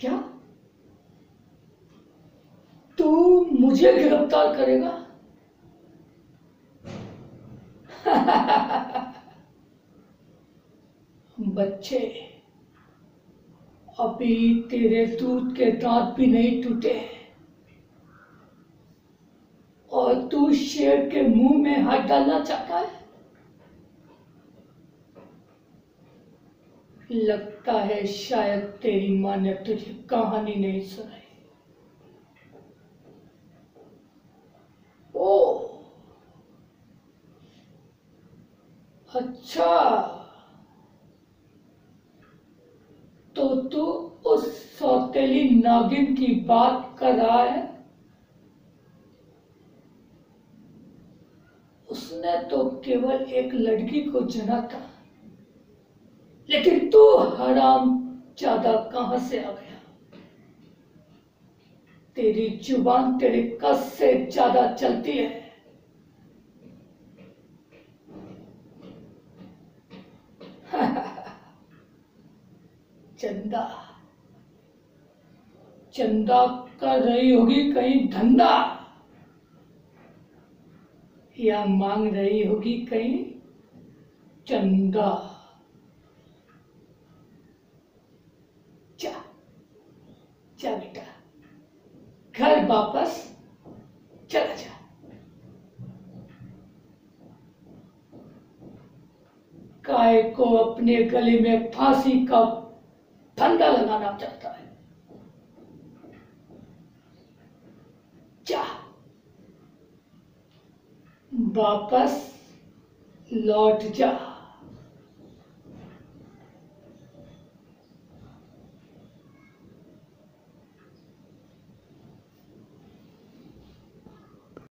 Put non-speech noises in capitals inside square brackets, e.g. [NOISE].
क्या? तू मुझे गिरफ़्तार करेगा? [LAUGHS] बच्चे, अभी तेरे दूध के दांत भी नहीं टूटे। और तू शेर के मुँह में हाथ डालना चाहता है? लगता है शायद तेरी माँ ने तुझे कहानी नहीं सुनाई। ओ! अच्छा। तो तू उस सौतेली नागिन की बात कर रहा है उसने तो केवल एक लड़की को जना था। तू हराम ज़्यादा कहाँ से आ गया? तेरी ज़ुबान तेरे कस से ज़्यादा चलती है। [LAUGHS] चंदा। चंदा कर रही होगी कहीं धंधा। या मांग रही होगी कहीं चंदा जा जा बेटा घर वापस चला जा। काय को अपने गले में फांसी का फंदा लगाना चाहता है। जा। वापस लौट जा।